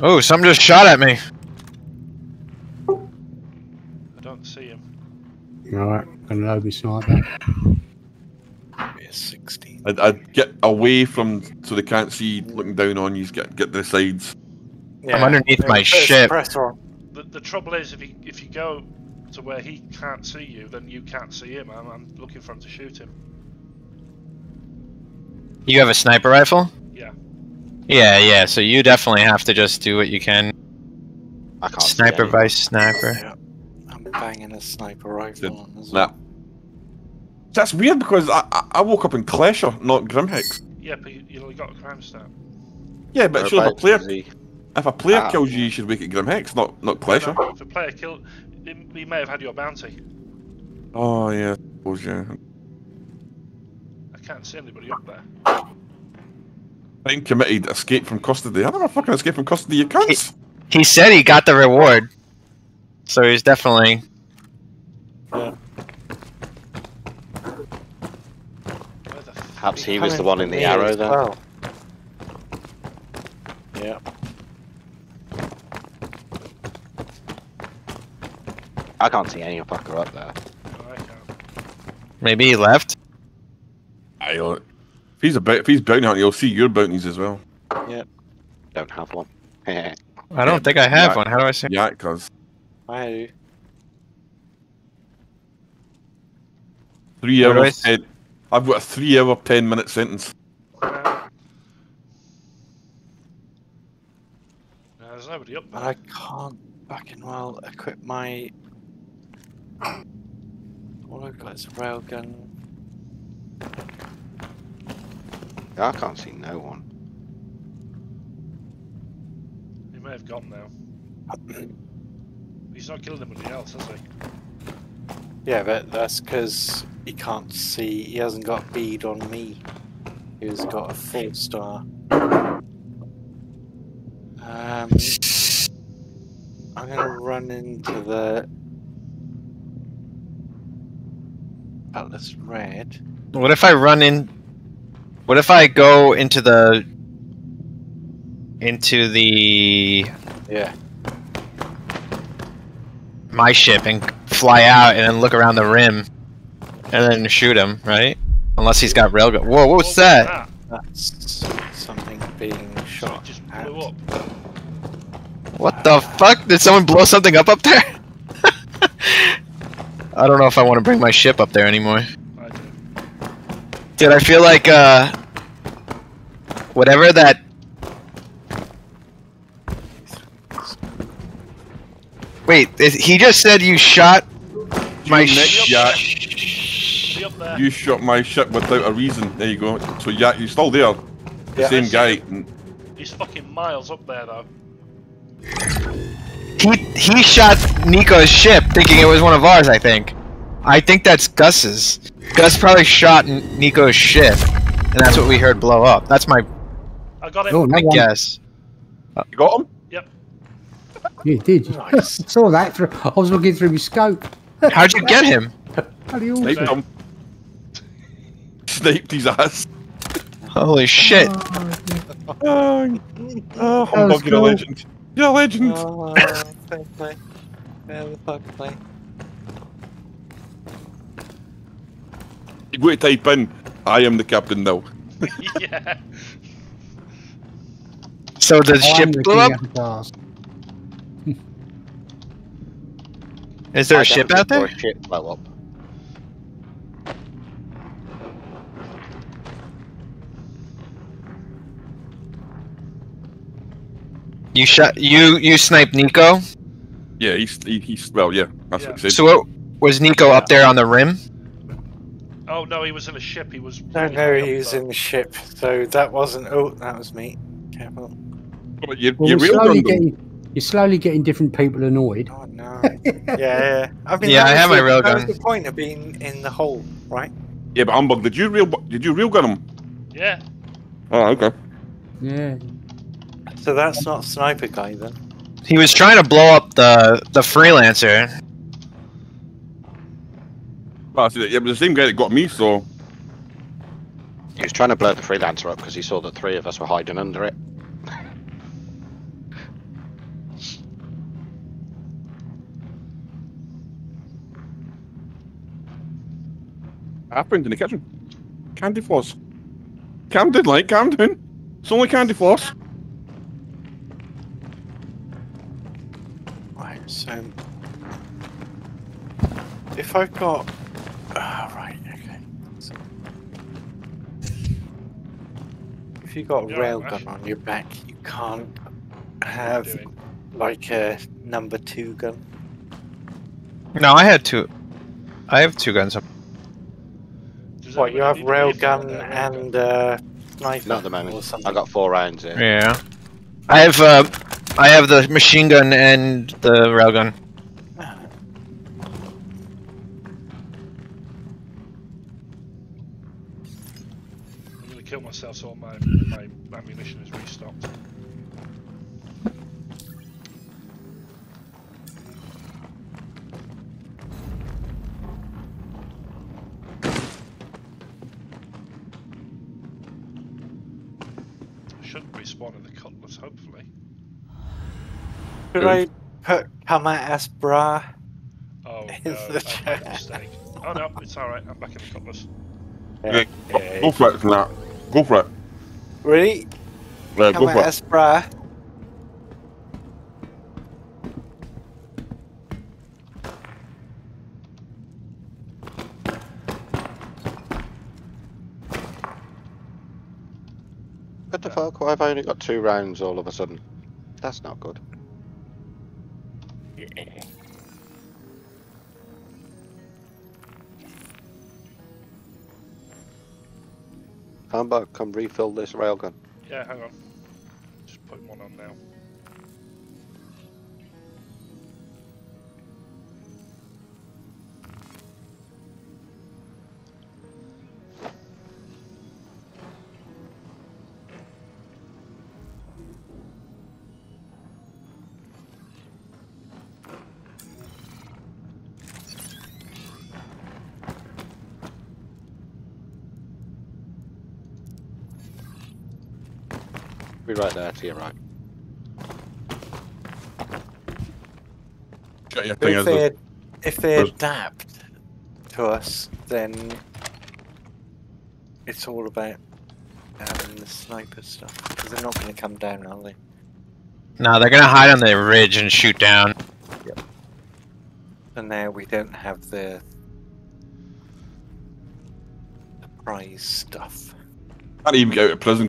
Oh, something just shot at me. I don't see him. Alright, gonna load me sniper. 16. I'd, I'd get away from so they can't see looking down on you. Get get the sides. I'm underneath my put a ship. The, the trouble is, if you if you go to where he can't see you, then you can't see him. I'm, I'm looking for him to shoot him. You have a sniper rifle? Yeah. Yeah, yeah. So you definitely have to just do what you can. I can't Sniper anyone. vice sniper. Yeah. I'm banging a sniper rifle on as Nah. well. That's weird because I I, I woke up in Klescher, not Grimhex. Yeah, but you, you only got a crime stat. Yeah, but sure, if a player if a player Ah. kills you, you should wake at Grimhex, not not Klescher. If a player killed, he may have had your bounty. Oh yeah, I suppose yeah. I can't see anybody up there. Time committed, escape from custody. I never fucking escape from custody, you cunts. He said he got the reward. So he's definitely. Where the f- Perhaps he was the one in the arrow as then. well. Yeah. I can't see any fucker up there. No, I can't. Maybe he left. I don't. If he's a bou- if he's bounty hunter, you'll see your bounties as well. Yeah. Don't have one. I don't think I have Yeah. one. How do I say? Yeah, cause I do. three What I hours. s- Ten, I've got a three hour, ten minute sentence. No. No, there's nobody up there. I can't fucking well equip my. All I've got is a railgun. I can't see no one. He may have gone now. He's not killed anybody else, has he? Yeah, but that's because he can't see. He hasn't got a bead on me. He's got a full star. Um, I'm gonna run into the Atlas Red. What if I run in? What if I go into the into the Yeah. my ship and fly out and then look around the rim and then shoot him, right? Unless he's got railgun. Whoa, what was What that? That's something being So it shot just at. blew up. What the fuck? Did someone blow something up up there? I don't know if I want to bring my ship up there anymore. I do. Dude, I feel like uh whatever that Wait, is- he just said you shot my You sh- nick- yeah, Be up there. you shot my ship without a reason. There you go. So yeah, you're still there. The Yeah. same guy. He's fucking miles up there though. He he shot Nico's ship thinking it was one of ours, I think. I think that's Gus's. Gus probably shot Nico's ship, and that's what we heard blow up. That's my I got him. Oh, my one. guess. You got him? Yep. You did. Nice. saw that. Through, I was looking through my scope. How'd you get him? Bloody awesome. Sniped him. Sniped his ass. Holy shit! Oh, oh was humbug, you're a cool. legend. You're a legend. Oh, fair play. Fair the fuck play. Go to type in, I am the captain now. yeah. So the oh, I'm ship the blew king up. of the stars. Is there I a ship out there? ship blow up. You shot you you sniped Nico. Yeah, he's he, he's well, yeah, that's Yeah. what he said. So what was Nico up there on the rim? Oh no, he was in a ship. He was. Don't really know high he up was there. in the ship, so that wasn't. Oh, that was me. Careful. But you, Well, you we're slowly getting, you're slowly getting different people annoyed. Oh no. yeah, yeah. I mean, Yeah, I was have my the- railgun. That was the point of being in the hole, right? Yeah, but humbug, did you real did you real gun him? Yeah. Oh, okay. Yeah. So that's not sniper guy then. He was trying to blow up the the freelancer it Yeah, but the same guy that got me, so. He was trying to blow the freelancer up because he saw that three of us were hiding under it. happened in the kitchen. Candy floss. Camden, like Camden. It's only candy floss. Right, so if I've got ah right, okay. So, if you got a You're railgun on your back, you can't have you like a number two gun. No, I had two. I have two guns up. Does What you have everybody need to railgun refill their railgun? and uh, sniper Not at the moment. I got four rounds here. Yeah. I have uh, I have the machine gun and the railgun. Ammunition is restocked. Shouldn't be spawning the cutlass, hopefully. Should I put come at us, brah? Oh In no, the I a mistake. Oh no, it's alright, I'm back in the cutlass. Yeah, Yeah. Go for it from that. Go for it. Ready? Yeah, Come go at for it. us, brah. What the fuck? Why have I only got two rounds all of a sudden? That's not good. Come back, come refill this railgun. Yeah, hang on. Just putting one on now. Be right there to your right. Get your But thing if they the- if they There's- adapt to us, then it's all about um, the sniper stuff because they're not going to come down, are they? No, they're gonna hide on the ridge and shoot down. Yep. And now we don't have the, the prize stuff. Can't even get out of prison